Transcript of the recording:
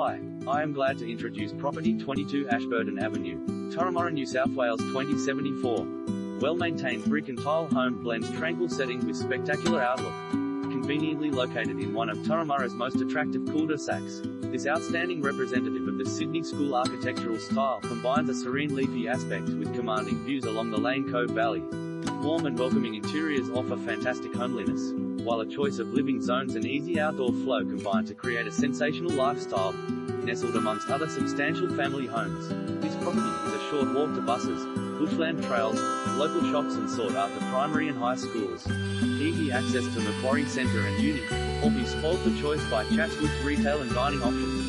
Hi, I am glad to introduce property 22 Ashburton Avenue, Turramurra, New South Wales 2074. Well-maintained brick and tile home blends tranquil setting with spectacular outlook. Conveniently located in one of Turramurra's most attractive cul-de-sacs, this outstanding representative of the Sydney School architectural style combines a serene leafy aspect with commanding views along the Lane Cove Valley. Warm and welcoming interiors offer fantastic homeliness, while a choice of living zones and easy outdoor flow combine to create a sensational lifestyle. Nestled amongst other substantial family homes, this property is a short walk to buses, bushland trails, local shops and sought after primary and high schools. Easy access to Macquarie Centre and Uni, or be spoiled for choice by Chatswood's retail and dining options.